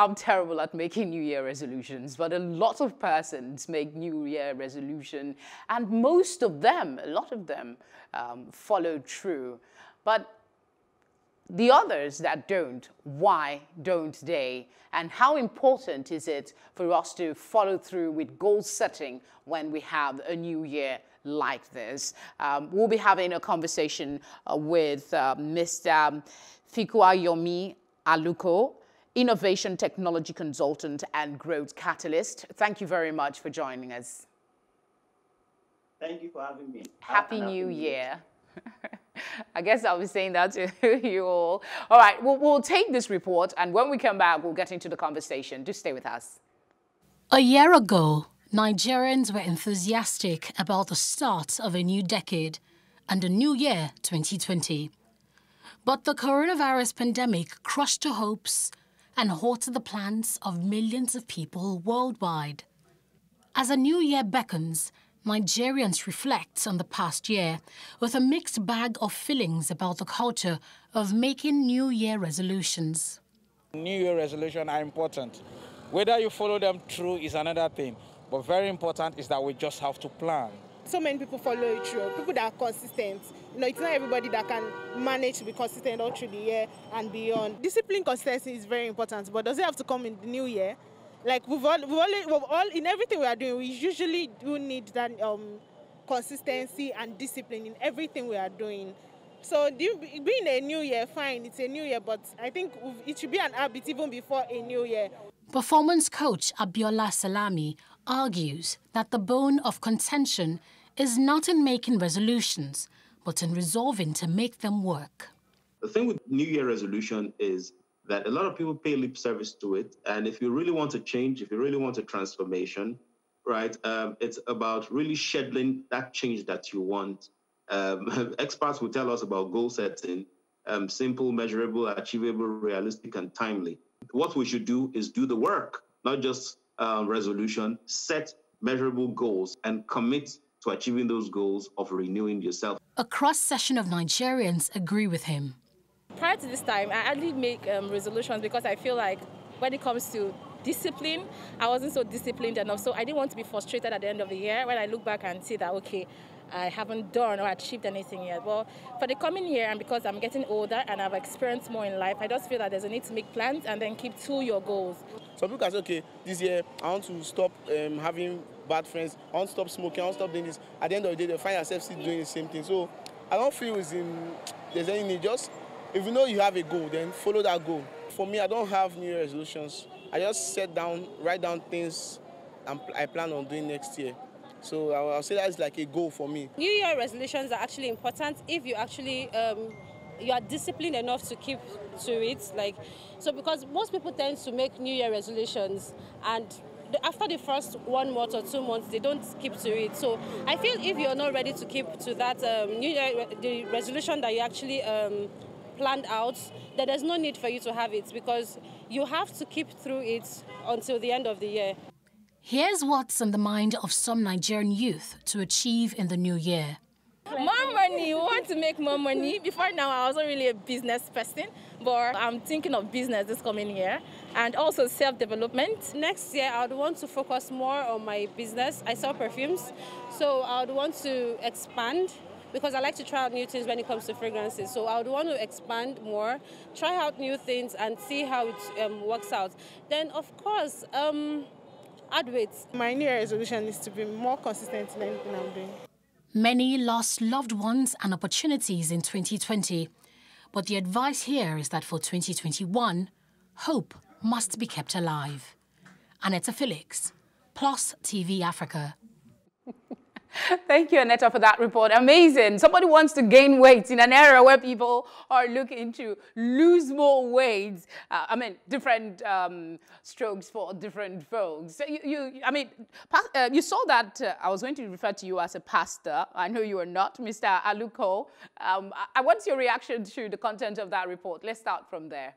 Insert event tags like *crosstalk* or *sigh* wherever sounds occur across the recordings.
I'm terrible at making New Year resolutions, but a lot of persons make New Year resolution, and most of them, a lot of them, um, follow through. But the others that don't, why don't they? And how important is it for us to follow through with goal setting when we have a new year like this? Um, we'll be having a conversation uh, with uh, Mr. Fikunayomi Aluko, Innovation Technology Consultant and Growth Catalyst. Thank you very much for joining us. Thank you for having me. Happy, Happy New Year. *laughs* I guess I'll be saying that to *laughs* you all. All right, we'll, we'll take this report, and when we come back, we'll get into the conversation. Do stay with us. A year ago, Nigerians were enthusiastic about the start of a new decade and a new year 2020. But the coronavirus pandemic crushed the hopes and halted the plans of millions of people worldwide. As a new year beckons, Nigerians reflect on the past year with a mixed bag of feelings about the culture of making New Year resolutions. New Year resolutions are important. Whether you follow them through is another thing, but very important is that we just have to plan. So many people follow it through, people that are consistent. You know, it's not everybody that can manage to be consistent all through the year and beyond. Discipline consistency is very important, but does it have to come in the new year? like we've all, we've all, we've all in everything we are doing we usually do need that um, consistency and discipline in everything we are doing so being a new year fine it's a new year but i think it should be an habit even before a new year performance coach abiola salami argues that the bone of contention is not in making resolutions but in resolving to make them work the thing with new year resolution is that a lot of people pay lip service to it. And if you really want to change, if you really want a transformation, right, um, it's about really scheduling that change that you want. Um, *laughs* experts will tell us about goal setting, um, simple, measurable, achievable, realistic, and timely. What we should do is do the work, not just um, resolution, set measurable goals and commit to achieving those goals of renewing yourself. A cross section of Nigerians agree with him. Prior to this time, I only make um, resolutions because I feel like when it comes to discipline, I wasn't so disciplined enough. So I didn't want to be frustrated at the end of the year when I look back and see that, okay, I haven't done or achieved anything yet. Well, for the coming year, and because I'm getting older and I've experienced more in life, I just feel that there's a need to make plans and then keep to your goals. Some people can say, okay, this year I want to stop um, having bad friends, to stop smoking, to stop doing this. At the end of the day, they find yourself still doing the same thing. So I don't feel in, there's any need. Just if you know you have a goal, then follow that goal. For me, I don't have New Year resolutions. I just set down, write down things I plan on doing next year. So I'll say that's like a goal for me. New Year resolutions are actually important if you actually um, you are disciplined enough to keep to it. Like so, because most people tend to make New Year resolutions and after the first one month or two months, they don't keep to it. So I feel if you're not ready to keep to that um, New Year the resolution that you actually um, planned out, then there's no need for you to have it because you have to keep through it until the end of the year. Here's what's on the mind of some Nigerian youth to achieve in the new year. More money, we want to make more money. Before now, I wasn't really a business person, but I'm thinking of business this coming year and also self-development. Next year, I would want to focus more on my business. I sell perfumes, so I would want to expand because I like to try out new things when it comes to fragrances. So I would want to expand more, try out new things, and see how it um, works out. Then, of course, um, add weight. My new resolution is to be more consistent in anything I'm doing. Many lost loved ones and opportunities in 2020. But the advice here is that for 2021, hope must be kept alive. Anetta Felix, Plus TV Africa. *laughs* Thank you, Anetta, for that report. Amazing. Somebody wants to gain weight in an era where people are looking to lose more weight. Uh, I mean, different um, strokes for different folks. So you, you I mean, uh, you saw that uh, I was going to refer to you as a pastor. I know you are not, Mr. Aluko. Um, I, what's your reaction to the content of that report? Let's start from there.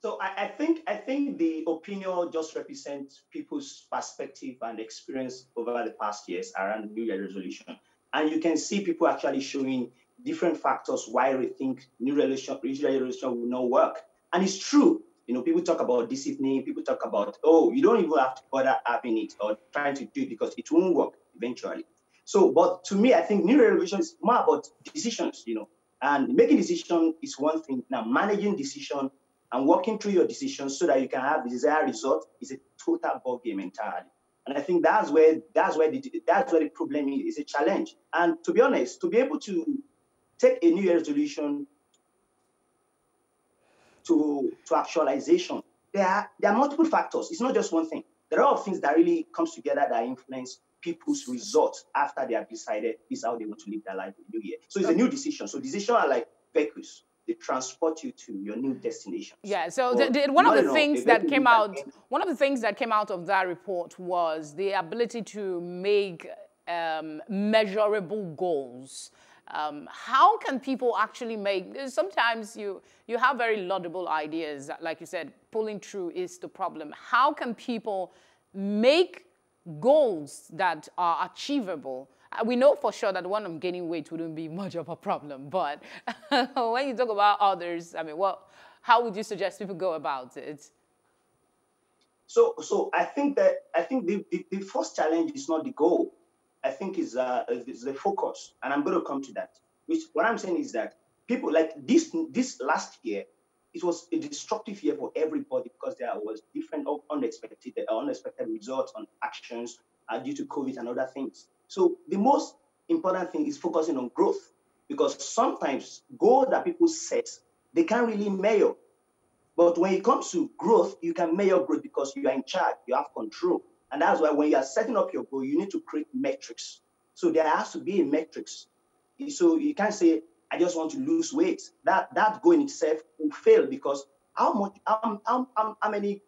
So I, I, think I think the opinion just represents people's perspective and experience over the past years around New Year resolution. And you can see people actually showing different factors why they think New Year resolution, New Year resolution will not work. And it's true. You know, people talk about discipline, people talk about, oh, you don't even have to bother having it or trying to do it because it won't work eventually. So, but to me, I think New Year resolution is more about decisions, you know, and making decision is one thing. Now, managing decision and working through your decisions so that you can have the desired result is a total ball game entirely. And I think that's where that's where the that's where the problem is. It's a challenge. And to be honest, to be able to take a New Year resolution to, to actualization, there are, there are multiple factors. It's not just one thing. There are all things that really comes together that influence people's results after they have decided this is how they want to live their life in the new year. So it's a new decision. So decisions are like vehicles. They transport you to your new destination. Yeah. So the, the, one of the things that came out, one of the things that came out of that report was the ability to make um, measurable goals. Um, how can people actually make, sometimes you, you have very laudable ideas, like you said, pulling through is the problem. How can people make goals that are achievable? Uh, we know for sure that one of gaining weight wouldn't be much of a problem, but *laughs* when you talk about others, I mean, what, how would you suggest people go about it? So, so I think that I think the, the, the first challenge is not the goal. I think is uh, is the focus, and I'm going to come to that. Which what I'm saying is that people like this this last year, it was a destructive year for everybody because there was different unexpected unexpected results on actions uh, due to COVID and other things. So the most important thing is focusing on growth because sometimes goals that people set they can't really measure. But when it comes to growth, you can measure growth because you are in charge, you have control. And that's why when you are setting up your goal, you need to create metrics. So there has to be a metrics. So you can't say, I just want to lose weight. That that goal in itself will fail because how much, how, how, how many,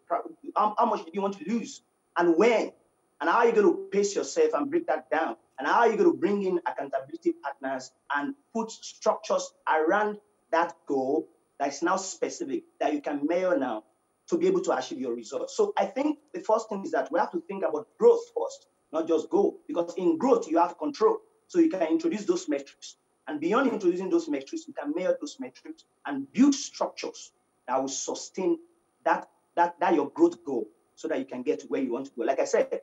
how, how much do you want to lose, and when, and how are you going to pace yourself and break that down, and how are you going to bring in accountability partners and put structures around that goal that is now specific that you can measure now to be able to achieve your results. So I think the first thing is that we have to think about growth first, not just go, because in growth you have control. So you can introduce those metrics. And beyond introducing those metrics, you can measure those metrics and build structures that will sustain that, that, that your growth goal so that you can get to where you want to go. Like I said,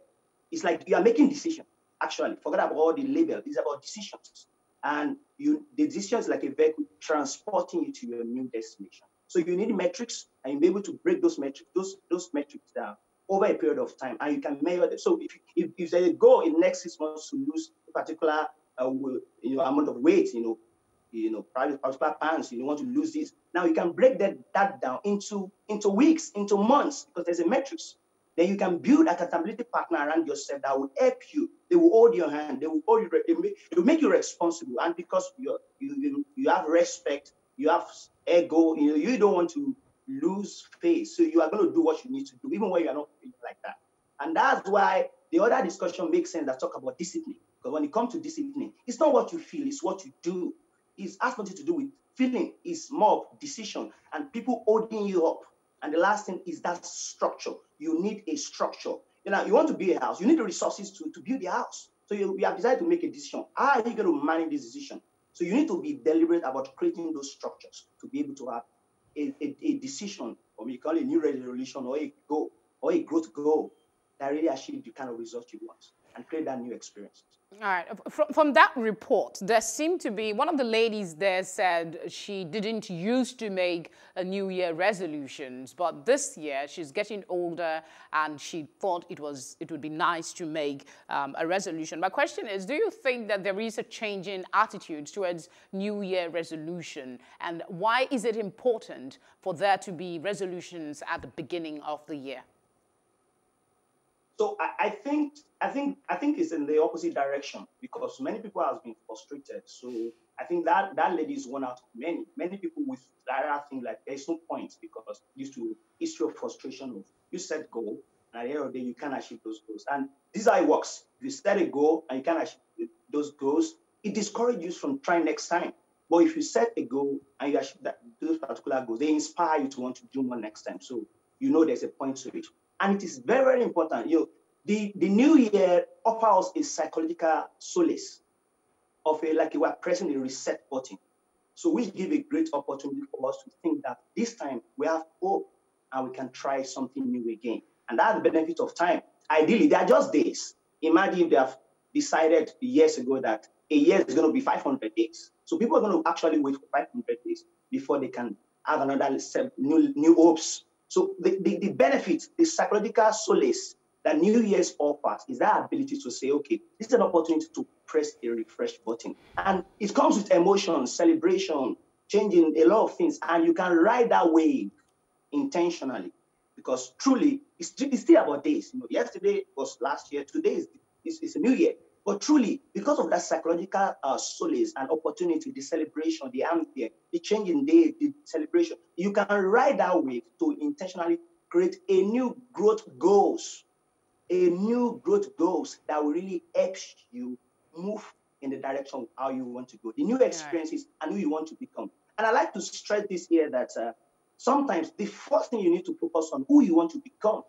it's like you are making decisions. Actually, forget about all the label. It's about decisions. And you the decision is like a vehicle transporting you to your new destination. So you need metrics, and you'll be able to break those metrics, those those metrics down over a period of time, and you can measure them. So if if, if there's a goal in the next six months to lose a particular uh, you know amount of weight, you know, you know, particular pounds, you want to lose this. Now you can break that that down into into weeks, into months, because there's a metrics. Then you can build accountability partner around yourself that will help you. They will hold your hand. They will hold you. They, make, will make you responsible. And because you you you have respect, you have ego. You know, you don't want to lose face. So you are going to do what you need to do, even when you are not feeling like that. And that's why the other discussion makes sense that talk about discipline. Because when it comes to discipline, it's not what you feel, it's what you do. It has nothing to do with feeling, it's more of decision and people holding you up. And the last thing is that structure. You need a structure. You know, you want to build a house, you need the resources to, to build the house. So you, you have decided to make a decision. How are you going to manage this decision? So you need to be deliberate about creating those structures to be able to have a, a, a decision, or we call it a new resolution or a goal or a growth goal that really achieve the kind of results you want and create that new experience. All right. From, from that report, there seemed to be one of the ladies there said she didn't used to make a New Year resolutions, but this year she's getting older and she thought it was it would be nice to make um, a resolution. My question is, do you think that there is a change in attitudes towards New Year resolution, and why is it important for there to be resolutions at the beginning of the year? So I, I, think I think I think it's in the opposite direction because many people have been frustrated. So I think that that lady is one out of many. Many people with that think like there's no point because used to history of frustration of you set goal and at the end of the day you can't achieve those goals. And this is how it works. If you set a goal and you can't achieve those goals, it discourages you from trying next time. But if you set a goal and you achieve that, those particular goals, they inspire you to want to do more next time. So you know there's a point to it. And it is very, very important. You know, the, the new year offers a psychological solace of a like we're pressing a reset button. So which give a great opportunity for us to think that this time we have hope and we can try something new again. And that's the benefit of time. Ideally, they are just days. Imagine if they have decided years ago that a year is going to be 500 days. So people are going to actually wait for 500 days before they can have another new, new hopes. So the, the, the benefit, the psychological solace that New Year's offers is that ability to say, okay, this is an opportunity to press a refresh button. And it comes with emotion, celebration, changing a lot of things. And you can ride that wave intentionally because truly it's, it's still about days. You know, yesterday was last year, today is, is, is a new year. But truly, because of that psychological uh, solace and opportunity, the celebration, the ambient, the change in day, the celebration, you can ride that wave to intentionally create a new growth goals, a new growth goals that will really help you move in the direction of how you want to go, the new experiences and who you want to become. And I like to stress this here that uh, sometimes the first thing you need to focus on who you want to become,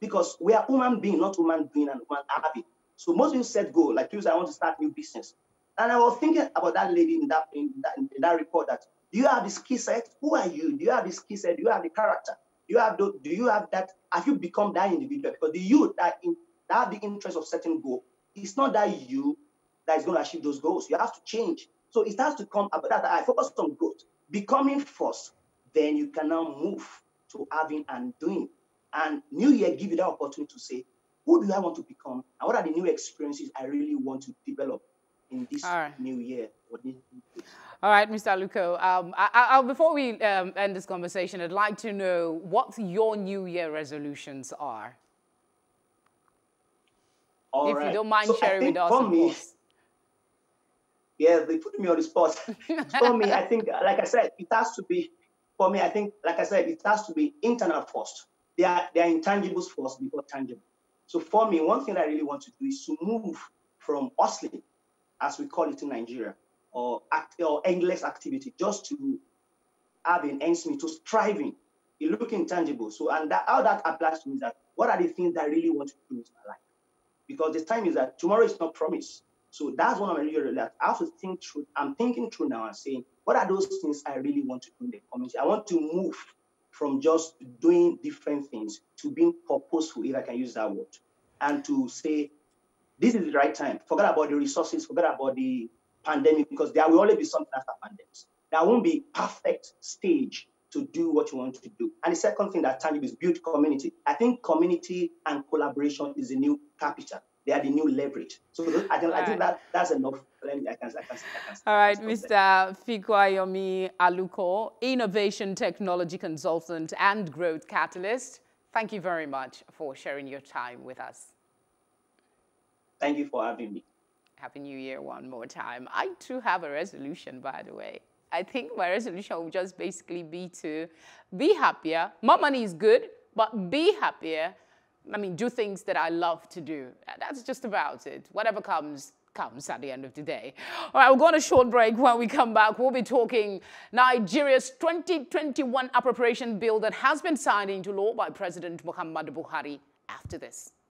because we are human being, not human being and human habit. So most people set goal, like you said, I want to start new business. And I was thinking about that lady in that in that, in that report that do you have the skill set? Who are you? Do you have the skill set? Do you have the character? Do you have the, do you have that? Have you become that individual? Because the you that in that have the interest of setting goal, it's not that you that is going to achieve those goals. You have to change. So it has to come about that. I focus on growth, becoming first. Then you can now move to having and doing. And New Year give you that opportunity to say, who do I want to become? And what are the new experiences I really want to develop in this right. new year? All right, Mr. Aluko. Um, I, I, before we um, end this conversation, I'd like to know what your New Year resolutions are. All if right. you don't mind so sharing with us, of me, course. Yeah, they put me on the spot. *laughs* for me, I think, like I said, it has to be, for me, I think, like I said, it has to be internal first. They are, they are intangibles first before tangible. So for me, one thing I really want to do is to move from hustling, as we call it in Nigeria, or act, or endless activity, just to having ends meet, to striving. You look intangible. So and that, how that applies to me is that what are the things that I really want to do in my life? Because the time is that tomorrow is not promised. So that's one of my really that I have to think through. I'm thinking through now and saying, what are those things I really want to do in the community? I want to move from just doing different things to being purposeful, if I can use that word, and to say, this is the right time. Forget about the resources, forget about the pandemic, because there will always be something after pandemics. There won't be perfect stage to do what you want to do. And the second thing that tangible is build community. I think community and collaboration is a new capital. They are the new leverage. So I think, I think that that's enough. I can, I can, I can, All right, Mr. Fikunayomi Aluko, Innovation Technology Consultant and Growth Catalyst. Thank you very much for sharing your time with us. Thank you for having me. Happy New Year one more time. I too have a resolution, by the way. I think my resolution will just basically be to be happier. More money is good, but be happier I mean, do things that I love to do. That's just about it. Whatever comes, comes at the end of the day. All right, we'll go on a short break. When we come back, we'll be talking Nigeria's 2021 appropriation bill that has been signed into law by President Muhammadu Buhari after this.